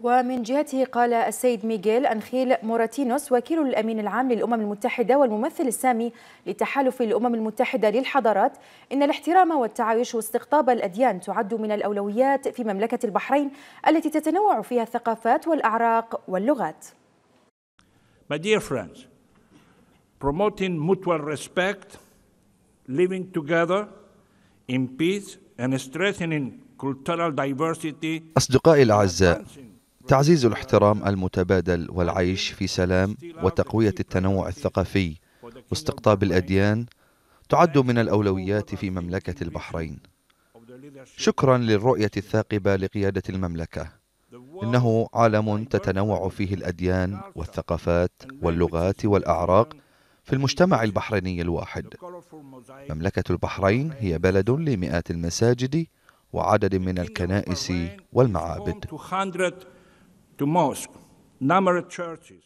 ومن جهته قال السيد ميغيل أنخيل موراتينوس وكيل الأمين العام للأمم المتحدة والممثل السامي لتحالف الأمم المتحدة للحضارات إن الاحترام والتعايش واستقطاب الأديان تعد من الأولويات في مملكة البحرين التي تتنوع فيها الثقافات والأعراق واللغات. My dear friends, promoting mutual respect, living together in peace and strengthening cultural diversity أصدقائي الأعزاء تعزيز الاحترام المتبادل والعيش في سلام وتقوية التنوع الثقافي واستقطاب الأديان تعد من الأولويات في مملكة البحرين. شكرا للرؤية الثاقبة لقيادة المملكة. إنه عالم تتنوع فيه الأديان والثقافات واللغات والأعراق في المجتمع البحريني الواحد. مملكة البحرين هي بلد لمئات المساجد وعدد من الكنائس والمعابد. to mosques, numerous churches,